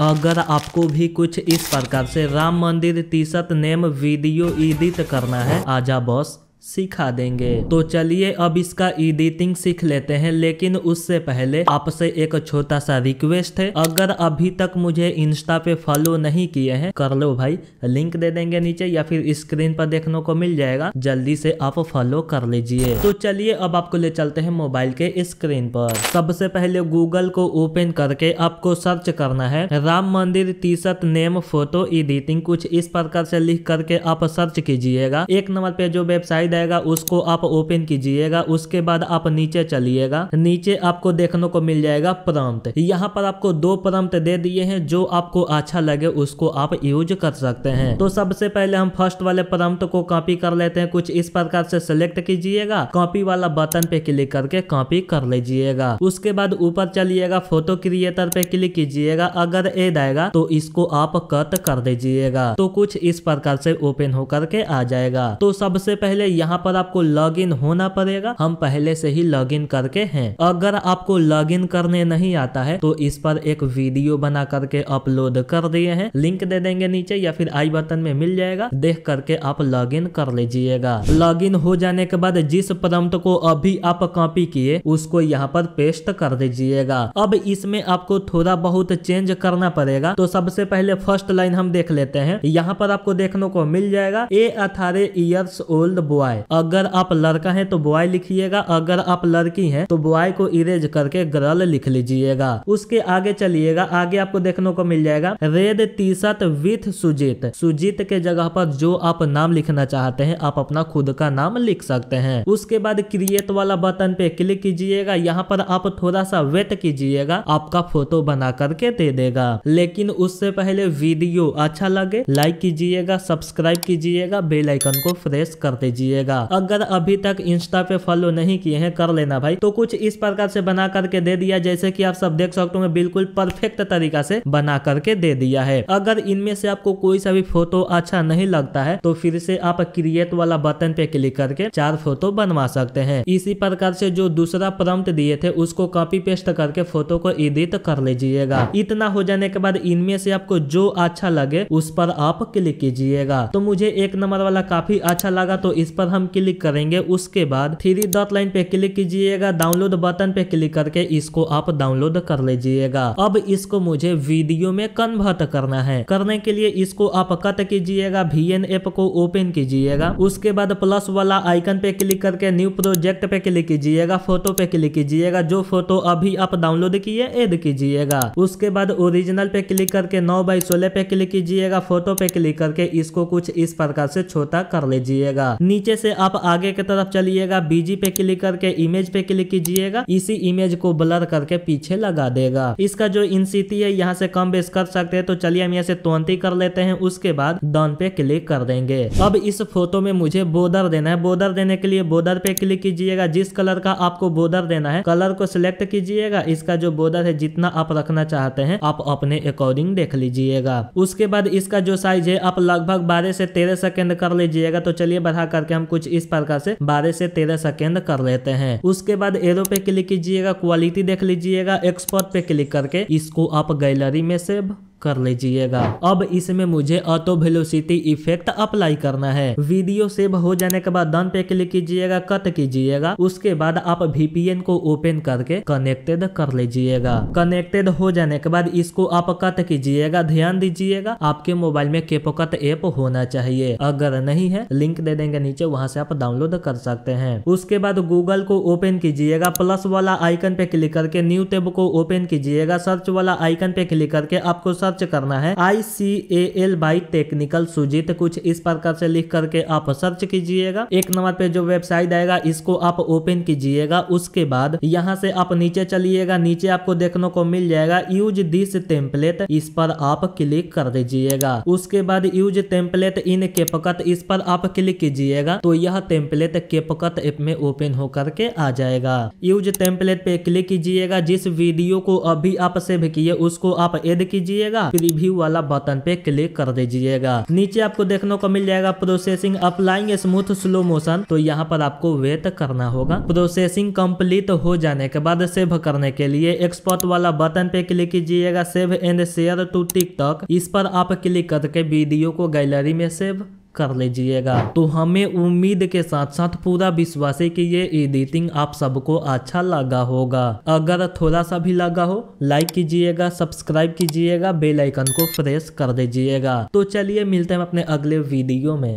अगर आपको भी कुछ इस प्रकार से राम मंदिर, तीसत नेम, वीडियो एडिट करना है, आजा बॉस सिखा देंगे। तो चलिए, अब इसका एडिटिंग सीख लेते हैं, लेकिन उससे पहले आपसे एक छोटा सा रिक्वेस्ट है। अगर अभी तक मुझे इंस्टा पे फॉलो नहीं किए हैं, कर लो भाई। लिंक दे देंगे नीचे या फिर स्क्रीन पर देखने को मिल जाएगा। जल्दी से आप फॉलो कर लीजिए। तो चलिए, अब आपको ले चलते हैं मोबाइल के स्क्रीन पर। सबसे पहले गूगल को ओपन करके आपको सर्च करना है। राम मंदिर शर्ट नेम फ़ोटो एडिटिंग कुछ इस प्रकार से लिख करके आप सर्च कीजिएगा। एक नंबर पे जो वेबसाइट आएगा उसको आप ओपन कीजिएगा, उसके बाद आप नीचे चलिएगा, नीचे आपको देखने को मिल जाएगा प्रम्प्ट यहाँ पर आपको दो प्रम्प्ट दे दिए हैं, जो आपको अच्छा लगे, उसको आप यूज़ कर सकते हैं। तो सबसे पहले हम फ़र्स्ट वाले प्रम्प्ट को कॉपी कर लेते हैं, कुछ इस प्रकार से सिलेक्ट कीजिएगा कॉपी वाला बटन पे क्लिक करके कॉपी कर लीजिएगा। उसके बाद ऊपर चलिएगा फ़ोटो क्रिएटर पे क्लिक कीजिएगा, अगर एड आएगा तो इसको आप कट कर दीजिएगा। तो कुछ इस प्रकार से ओपन होकर के आ जाएगा। तो सबसे पहले यहाँ पर आपको लॉगिन होना पड़ेगा। हम पहले से ही लॉगिन करके हैं। अगर आपको लॉगिन करने नहीं आता है तो इस पर एक वीडियो बना करके अपलोड कर दिए हैं। लिंक दे देंगे नीचे या फिर आई बटन में मिल जाएगा। देख करके आप लॉगिन कर लीजिएगा। लॉगिन हो जाने के बाद जिस प्रम्प्ट को अभी आप कॉपी किए, उसको यहाँ पर पेस्ट कर दीजिएगा। अब इसमें आपको थोड़ा बहुत चेंज करना पड़ेगा। तो सबसे पहले फ़र्स्ट लाइन हम देख लेते हैं। यहाँ पर आपको देखने को मिल जाएगा। ए अठारह ईयर्स ओल्ड बॉय अगर आप लड़का है तो बॉय लिखिएगा, अगर आप लड़की हैं तो बॉय को इरेज करके गर्ल लिख लीजिएगा। उसके आगे चलिएगा, आगे आपको देखने को मिल जाएगा red T shirt with Sujeet. Sujeet के जगह पर जो आप नाम लिखना चाहते हैं, आप अपना खुद का नाम लिख सकते हैं। उसके बाद क्रिएट वाला बटन पे क्लिक कीजिएगा, यहाँ पर आप थोड़ा सा वेट कीजिएगा, आपका फ़ोटो बना करके दे देगा। लेकिन उससे पहले वीडियो अच्छा लगे लाइक कीजिएगा सब्सक्राइब कीजिएगा बेल आइकन को प्रेस कर दीजिएगा। अगर अभी तक इंस्टा पे फॉलो नहीं किए हैं, कर लेना भाई। तो कुछ इस प्रकार से बना करके दे दिया, जैसे कि आप सब देख सकते हो बिल्कुल परफेक्ट तरीका से बना करके दे दिया है। अगर इनमें से आपको कोई सा भी फ़ोटो अच्छा नहीं लगता है तो फिर से आप क्रिएट वाला बटन पे क्लिक करके चार फ़ोटो बनवा सकते हैं। इसी प्रकार से जो दूसरा प्रम्प्ट दिए थे, उसको कॉपी पेस्ट करके फ़ोटो को एडिट कर लीजिएगा। इतना हो जाने के बाद इनमें से आपको जो अच्छा लगे, उस पर आप क्लिक कीजिएगा। तो मुझे एक नंबर वाला काफ़ी अच्छा लगा तो इस पर हम क्लिक करेंगे, उसके बाद थ्री डॉट लाइन पे क्लिक कीजिएगा डाउनलोड बटन पे क्लिक करके इसको आप डाउनलोड कर लीजिएगा। अब इसको मुझे वीडियो में कन्वर्ट करना है। करने के लिए इसको आप कट कीजिएगा वी ऐप को ओपन कीजिएगा। उसके बाद प्लस वाला आइकन पे क्लिक करके न्यू प्रोजेक्ट पे क्लिक कीजिएगा फ़ोटो पे क्लिक कीजिएगा, जो फ़ोटो अभी आप डाउनलोड किए ऐड कीजिएगा। उसके बाद ओरिजिनल पे क्लिक करके नौ बाई सोलह पे क्लिक कीजिएगा फ़ोटो पे क्लिक करके इसको कुछ इस प्रकार से छोटा कर लीजिएगा। नीचे से आप आगे की तरफ़ चलिएगा बीजी पे क्लिक करके इमेज पे क्लिक कीजिएगा, इसी इमेज को ब्लर करके पीछे लगा देगा। इसका जो इंसिटी है, यहाँ से कम बेस कर सकते हैं तो चलिए हम यहाँ से ट्वेंटी कर लेते हैं, उसके बाद डन पे क्लिक कर देंगे। अब इस फ़ोटो में मुझे बोर्डर देना है। बोर्डर देने के लिए बोर्डर पे क्लिक कीजिएगा, जिस कलर का आपको बोर्डर देना है कलर को सिलेक्ट कीजिएगा, इसका जो बोर्डर है, जितना आप रखना चाहते हैं, आप अपने अकॉर्डिंग देख लीजिएगा। उसके बाद इसका जो साइज़ है, आप लगभग बारह से तेरह सेकेंड कर लीजिएगा तो चलिए बढ़ा करके हम कुछ इस प्रकार से बारह से तेरह सेकेंड कर लेते हैं। उसके बाद एरो पे क्लिक कीजिएगा क्वालिटी देख लीजिएगा एक्सपोर्ट पे क्लिक करके इसको आप गैलरी में सेव कर लीजिएगा। अब इसमें मुझे ऑटो वेलोसिटी इफ़ेक्ट अप्लाई करना है। वीडियो सेव हो जाने के बाद डन पे क्लिक कीजिएगा कट कीजिएगा। उसके बाद आप VPN को ओपन करके कनेक्टेड कर लीजिएगा। कनेक्टेड हो जाने के बाद इसको आप कट कीजिएगा। ध्यान दीजिएगा, आपके मोबाइल में केपोकट ऐप होना चाहिए। अगर नहीं है लिंक दे देंगे नीचे, वहाँ से आप डाउनलोड कर सकते हैं। उसके बाद गूगल को ओपन कीजिएगा प्लस वाला आइकन पे क्लिक करके न्यू टेब को ओपन कीजिएगा। सर्च वाला आइकन पे क्लिक करके आपको करना है। I C A L by technical Sujeet, कुछ इस प्रकार से लिख करके आप सर्च कीजिएगा। एक नंबर पे जो वेबसाइट आएगा, इसको आप ओपन कीजिएगा। उसके बाद यहाँ से आप नीचे चलिएगा। नीचे आपको देखने को मिल जाएगा यूज़ दिस टेम्पलेट इस पर आप क्लिक कर दीजिएगा। उसके बाद यूज़ टेम्पलेट इन केपकट इस पर आप क्लिक कीजिएगा। तो यह टेम्पलेट केपकट ऐप में ओपन होकर के आ जाएगा। यूज़ टेम्पलेट पे क्लिक कीजिएगा। जिस वीडियो को अभी आप सेव किए, उसको आप एड कीजिएगा। लीजिएगा प्रीव्यू वाला बटन पे क्लिक कर दीजिएगा। नीचे आपको देखने को मिल जाएगा processing applying smooth slow motion तो यहाँ पर आपको वेट करना होगा। प्रोसेसिंग कंप्लीट हो जाने के बाद सेव करने के लिए एक्सपोर्ट वाला बटन पे क्लिक कीजिएगा। Save and share to TikTok इस पर आप क्लिक करके वीडियो को गैलरी में सेव कर लीजिएगा। तो हमें उम्मीद के साथ साथ पूरा विश्वास है कि ये एडिटिंग आप सबको अच्छा लगा होगा। अगर थोड़ा सा भी लगा हो लाइक कीजिएगा सब्सक्राइब कीजिएगा बेल आइकन को प्रेस कर दीजिएगा। तो चलिए मिलते हैं अपने अगले वीडियो में।